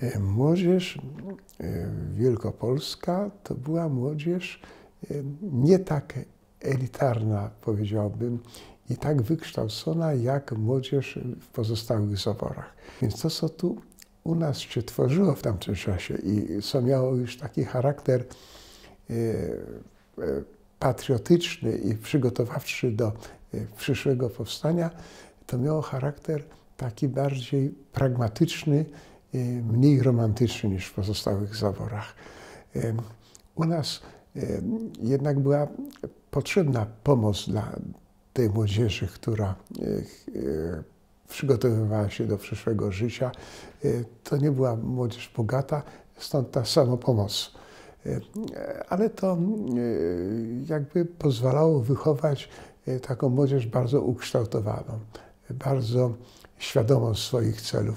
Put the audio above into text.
E, młodzież e, wielkopolska to była młodzież e, nie tak elitarna, powiedziałbym, i tak wykształcona jak młodzież w pozostałych zaborach. Więc to, co tu u nas się tworzyło w tamtym czasie i co miało już taki charakter patriotyczny i przygotowawczy do przyszłego powstania, to miało charakter taki bardziej pragmatyczny, mniej romantyczny niż w pozostałych zaworach. U nas jednak była potrzebna pomoc dla tej młodzieży, która przygotowywała się do przyszłego życia. To nie była młodzież bogata, stąd ta samopomoc. Ale to jakby pozwalało wychować taką młodzież bardzo ukształtowaną, bardzo świadomą swoich celów.